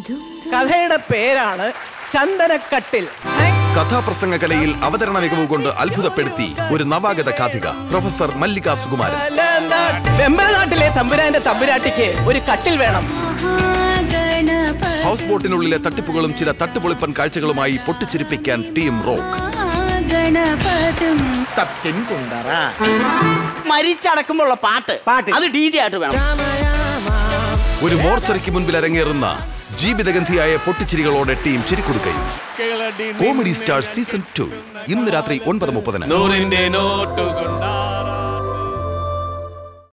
കഥയുടെ പേരാണ് ചന്ദനക്കട്ടിൽ. കഥാപ്രസംഗ കലയിൽ അവതരണ മികവ് കൊണ്ട് അത്ഭുതപ്പെടുത്തി ഒരു നവാഗത കാഥിക പ്രൊഫസർ മല്ലിക സുകുമാരൻ. വെമ്പനാട്ടിലെ തമ്പുരാന്റെ തമ്പുരാട്ടിക്ക് ഒരു കട്ടിൽ വേണം. ഹൗസ് ബോട്ടിനുള്ളിലെ തട്ടിപ്പുകളും ചില തട്ടുപൊളിപ്പൻ കാഴ്ചകളുമായി പൊട്ടിച്ചിരിപ്പിക്കാൻ ടീം റോക്ക്. സത്യൻ കുണ്ടറ. മരിച്ചടക്കുമ്പോഴുള്ള പാട്ട്. പാട്ട്. അത് ഡി ജെ ആയിട്ട് വേണം. ഒരു മോർച്ചറിക്ക് മുൻപിൽ അരങ്ങേറുന്ന ജീവിതഗന്ധിയായ പൊട്ടിച്ചിരികളോടെ ടീം ചിരിക്കൊടുക്കയും. കോമഡി സ്റ്റാർ സീസൺ ടു ഇന്ന് രാത്രി ഒൻപത് മുപ്പതിന്. നൂറിന്റെ നോട്ട് കൊണ്ടാ